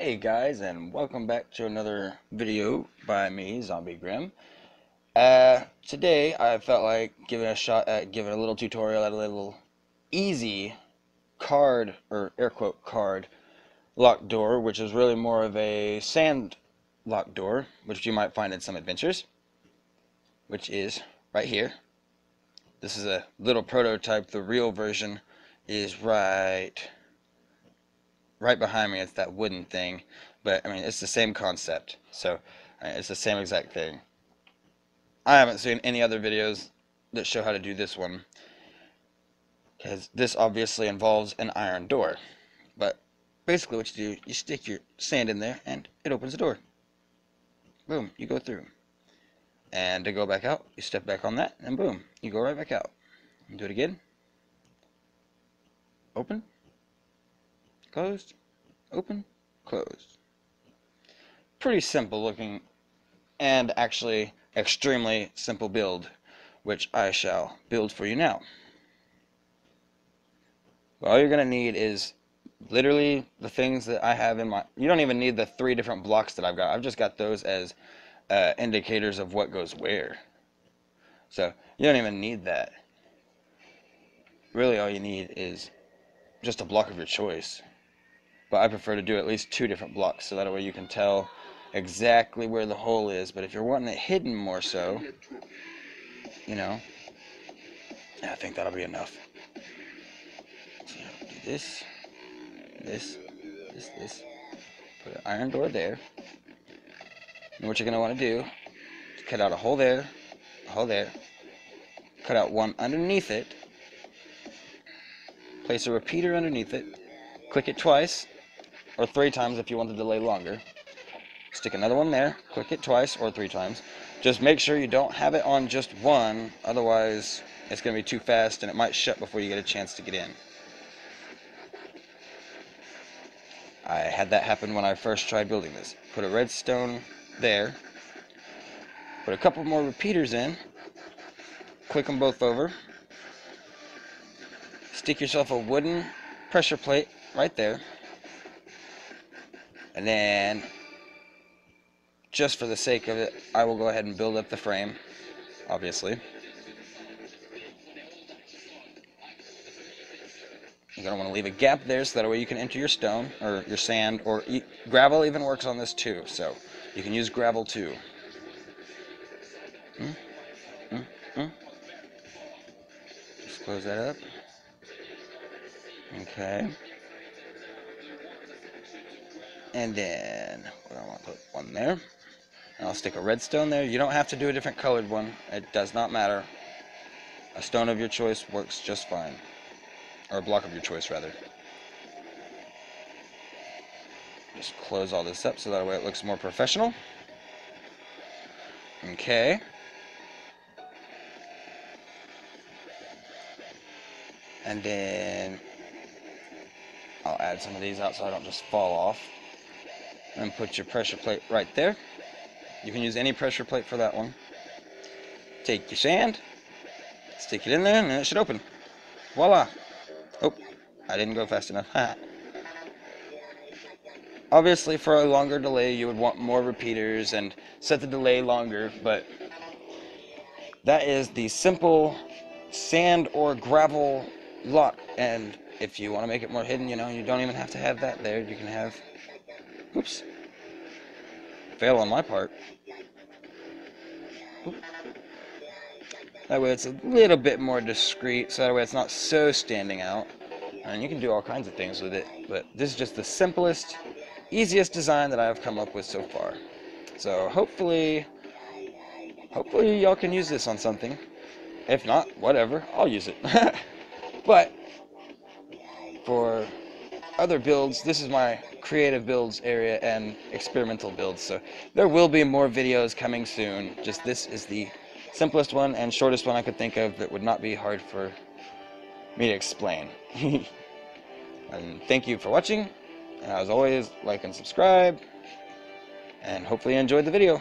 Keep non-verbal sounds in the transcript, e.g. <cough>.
Hey guys, and welcome back to another video by me, Zombie Grim. Uh, today I felt like giving a shot at giving a little tutorial at a little easy card, or air quote card, lock door, which is really more of a sand locked door, which you might find in some adventures, which is right here. This is a little prototype, the real version is right right behind me it's that wooden thing but I mean it's the same concept so uh, it's the same exact thing. I haven't seen any other videos that show how to do this one because this obviously involves an iron door but basically what you do you stick your sand in there and it opens the door. Boom you go through. And to go back out you step back on that and boom you go right back out. Do it again. Open closed, open, closed. Pretty simple looking and actually extremely simple build, which I shall build for you now. All you're going to need is literally the things that I have in my... You don't even need the three different blocks that I've got. I've just got those as uh, indicators of what goes where. So you don't even need that. Really all you need is just a block of your choice but I prefer to do at least two different blocks so that way you can tell exactly where the hole is. But if you're wanting it hidden more so you know I think that'll be enough. So do this this this this. Put an iron door there. And what you're gonna want to do? Is cut out a hole there a hole there. Cut out one underneath it. Place a repeater underneath it. Click it twice or three times if you want the delay longer. Stick another one there, click it twice or three times. Just make sure you don't have it on just one, otherwise it's going to be too fast and it might shut before you get a chance to get in. I had that happen when I first tried building this. Put a redstone there, put a couple more repeaters in, click them both over, stick yourself a wooden pressure plate right there, and then, just for the sake of it, I will go ahead and build up the frame, obviously. You're going to want to leave a gap there so that way you can enter your stone, or your sand, or e gravel even works on this too, so you can use gravel too. Mm, mm, mm. Just close that up. Okay. And then I want to put one there. And I'll stick a redstone there. You don't have to do a different colored one. It does not matter. A stone of your choice works just fine. Or a block of your choice, rather. Just close all this up so that way it looks more professional. Okay. And then I'll add some of these out so I don't just fall off and put your pressure plate right there. You can use any pressure plate for that one. Take your sand, stick it in there, and it should open. Voila! Oh, I didn't go fast enough. Obviously, for a longer delay, you would want more repeaters and set the delay longer, but that is the simple sand or gravel lock. And if you want to make it more hidden, you know, you don't even have to have that there. You can have Oops. Fail on my part. Oop. That way it's a little bit more discreet, so that way it's not so standing out. And you can do all kinds of things with it, but this is just the simplest, easiest design that I've come up with so far. So hopefully, hopefully y'all can use this on something. If not, whatever, I'll use it. <laughs> but for other builds, this is my creative builds area and experimental builds. So there will be more videos coming soon. Just this is the simplest one and shortest one I could think of that would not be hard for me to explain. <laughs> and thank you for watching. As always, like and subscribe. And hopefully you enjoyed the video.